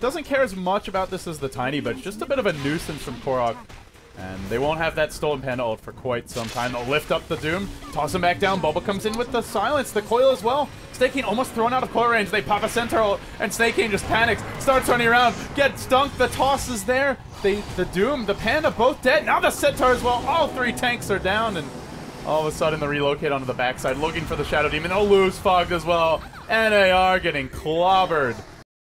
doesn't care as much about this as the Tiny, but it's just a bit of a nuisance from Korok. And they won't have that Stolen Panda ult for quite some time. They'll lift up the Doom, toss him back down. Bulba comes in with the silence, the coil as well. Snakey almost thrown out of coil range. They pop a Centaur ult, and Sneyking just panics, starts running around, gets dunked. The toss is there. They, the Doom, the Panda, both dead. Now the Centaur as well. All three tanks are down, and all of a sudden, they relocate onto the backside, looking for the Shadow Demon. They'll lose Fogged as well. NAR getting clobbered